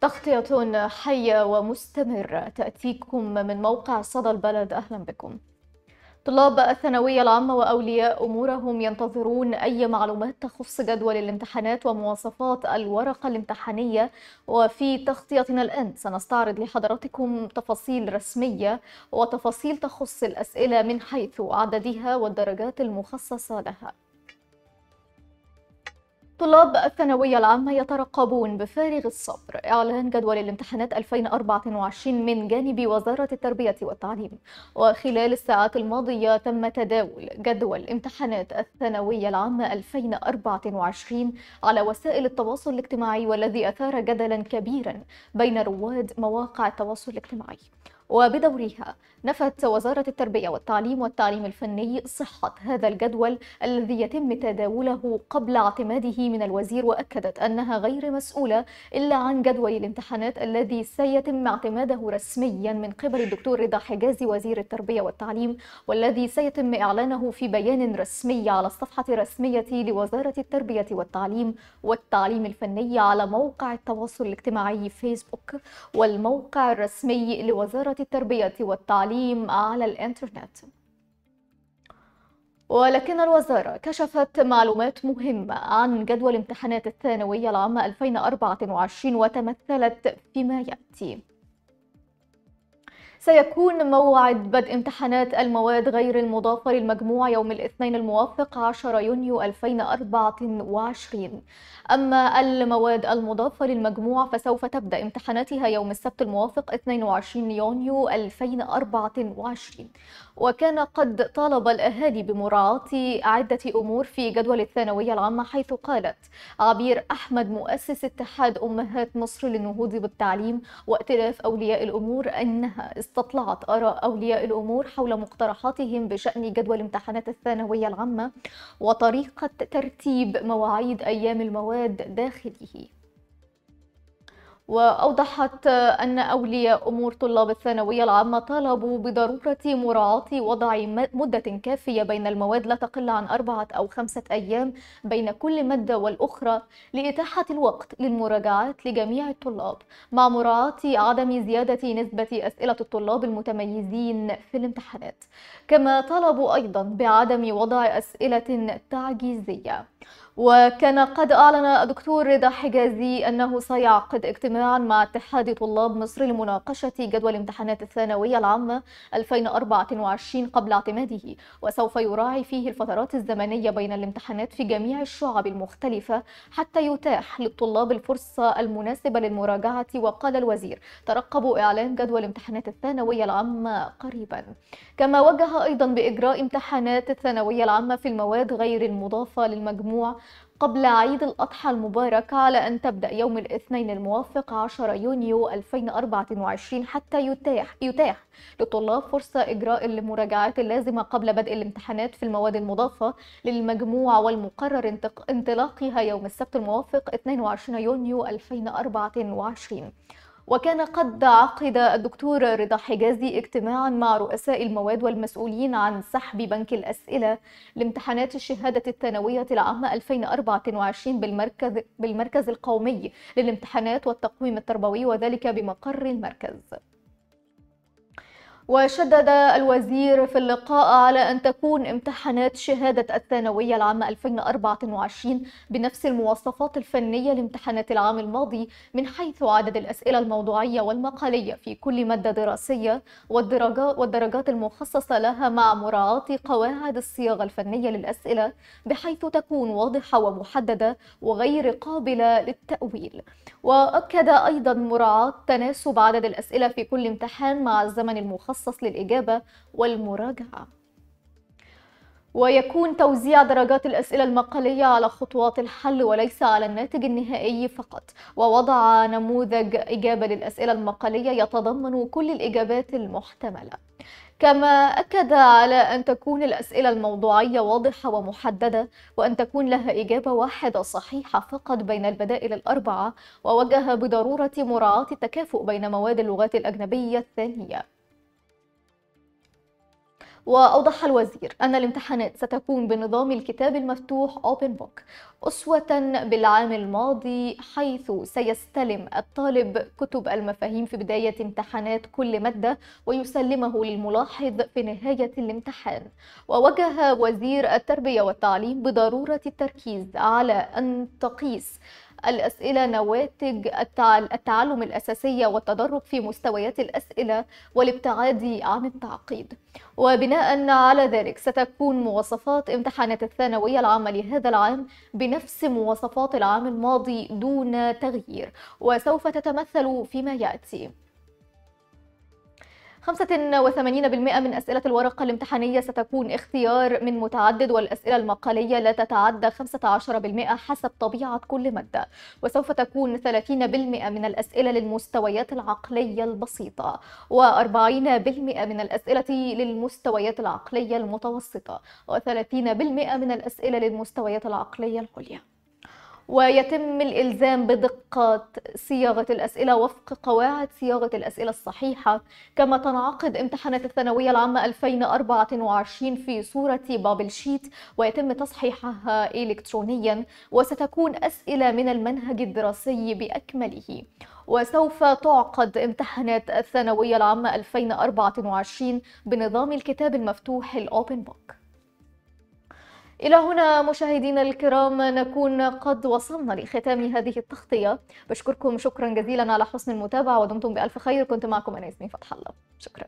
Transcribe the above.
تغطية حية ومستمرة تأتيكم من موقع صدى البلد. أهلا بكم. طلاب الثانوية العامة وأولياء أمورهم ينتظرون أي معلومات تخص جدول الامتحانات ومواصفات الورقة الامتحانية. وفي تغطيتنا الآن سنستعرض لحضراتكم تفاصيل رسمية وتفاصيل تخص الأسئلة من حيث عددها والدرجات المخصصة لها. طلاب الثانوية العامة يترقبون بفارغ الصبر. إعلان جدول الامتحانات 2024 من جانب وزارة التربية والتعليم. وخلال الساعات الماضية تم تداول جدول امتحانات الثانوية العامة 2024 على وسائل التواصل الاجتماعي والذي أثار جدلا كبيرا بين رواد مواقع التواصل الاجتماعي. وبدورها نفت وزارة التربية والتعليم والتعليم الفني صحة هذا الجدول الذي يتم تداوله قبل اعتماده من الوزير وأكدت أنها غير مسؤولة إلا عن جدول الامتحانات الذي سيتم اعتماده رسميا من قبل الدكتور رضا حجازي وزير التربية والتعليم والذي سيتم إعلانه في بيان رسمي على الصفحة الرسمية لوزارة التربية والتعليم والتعليم الفني على موقع التواصل الاجتماعي فيسبوك والموقع الرسمي لوزارة التربية والتعليم على الإنترنت. ولكن الوزارة كشفت معلومات مهمة عن جدول امتحانات الثانوية العامة 2024 وتمثلت فيما يأتي. سيكون موعد بدء امتحانات المواد غير المضافة للمجموع يوم الاثنين الموافق 10 يونيو 2024 أما المواد المضافة للمجموع فسوف تبدأ امتحاناتها يوم السبت الموافق 22 يونيو 2024 وكان قد طالب الأهالي بمراعاة عدة أمور في جدول الثانوية العامة حيث قالت عبير أحمد مؤسس اتحاد أمهات مصر للنهوض بالتعليم وائتلاف أولياء الأمور أنها استطلعت آراء أولياء الأمور حول مقترحاتهم بشأن جدول امتحانات الثانوية العامة وطريقة ترتيب مواعيد أيام المواد داخله. وأوضحت أن أولياء أمور طلاب الثانوية العامة طالبوا بضرورة مراعاة وضع مدة كافية بين المواد لا تقل عن أربعة أو خمسة أيام بين كل مادة والأخرى لإتاحة الوقت للمراجعات لجميع الطلاب مع مراعاة عدم زيادة نسبة أسئلة الطلاب المتميزين في الامتحانات. كما طلبوا أيضا بعدم وضع أسئلة تعجيزية. وكان قد أعلن الدكتور رضا حجازي أنه سيعقد اجتماعا مع اتحاد طلاب مصر لمناقشة جدول امتحانات الثانوية العامة 2024 قبل اعتماده وسوف يراعي فيه الفترات الزمنية بين الامتحانات في جميع الشعب المختلفة حتى يتاح للطلاب الفرصة المناسبة للمراجعة. وقال الوزير ترقبوا إعلان جدول امتحانات الثانوية العامة قريبا. كما وجه أيضا بإجراء امتحانات الثانوية العامة في المواد غير المضافة للمجموع قبل عيد الأضحى المبارك على أن تبدأ يوم الاثنين الموافق 10 يونيو 2024 حتى يتاح يتاح للطلاب فرصة إجراء المراجعات اللازمة قبل بدء الامتحانات في المواد المضافة للمجموع والمقرر انطلاقها يوم السبت الموافق 22 يونيو 2024 وكان قد عقد الدكتور رضا حجازي اجتماعا مع رؤساء المواد والمسؤولين عن سحب بنك الأسئلة لامتحانات الشهادة الثانوية العامة 2024 بالمركز, بالمركز القومي للامتحانات والتقويم التربوي وذلك بمقر المركز. وشدد الوزير في اللقاء على أن تكون امتحانات شهادة الثانوية العامة 2024 بنفس المواصفات الفنية لامتحانات العام الماضي من حيث عدد الأسئلة الموضوعية والمقالية في كل مادة دراسية والدرجات, والدرجات المخصصة لها مع مراعاة قواعد الصياغة الفنية للأسئلة بحيث تكون واضحة ومحددة وغير قابلة للتأويل. وأكد أيضا مراعاة تناسب عدد الأسئلة في كل امتحان مع الزمن المخصص مخصص للإجابة والمراجعة. ويكون توزيع درجات الأسئلة المقالية على خطوات الحل وليس على الناتج النهائي فقط. ووضع نموذج إجابة للأسئلة المقالية يتضمن كل الإجابات المحتملة. كما أكد على أن تكون الأسئلة الموضوعية واضحة ومحددة وأن تكون لها إجابة واحدة صحيحة فقط بين البدائل الأربعة ووجه بضرورة مراعاة التكافؤ بين مواد اللغات الأجنبية الثانية. وأوضح الوزير أن الامتحانات ستكون بنظام الكتاب المفتوح Open Book أسوة بالعام الماضي حيث سيستلم الطالب كتب المفاهيم في بداية امتحانات كل مادة ويسلمه للملاحظ في نهاية الامتحان. ووجه وزير التربية والتعليم بضرورة التركيز على أن تقيس الأسئلة نواتج التعلم الأساسية والتدرج في مستويات الأسئلة والابتعاد عن التعقيد. وبناء على ذلك ستكون مواصفات امتحانات الثانوية العامة لهذا العام بنفس مواصفات العام الماضي دون تغيير. وسوف تتمثل فيما يأتي. 85% من أسئلة الورقة الامتحانية ستكون اختيار من متعدد والأسئلة المقالية لا تتعدى 15% حسب طبيعة كل مادة. وسوف تكون 30% من الأسئلة للمستويات العقلية البسيطة و40% من الأسئلة للمستويات العقلية المتوسطة و30% من الأسئلة للمستويات العقلية العليا. ويتم الإلزام بدقة صياغة الأسئلة وفق قواعد صياغة الأسئلة الصحيحة كما تنعقد امتحانات الثانوية العامة 2024 في صورة بابل شيت ويتم تصحيحها إلكترونيا وستكون أسئلة من المنهج الدراسي بأكمله. وسوف تعقد امتحانات الثانوية العامة 2024 بنظام الكتاب المفتوح الأوبن بوك إلى هنا مشاهدينا الكرام نكون قد وصلنا لختام هذه التغطية. بشكركم شكرا جزيلا على حسن المتابعة ودمتم بألف خير. كنت معكم أنا ياسمين فتح الله. شكرا.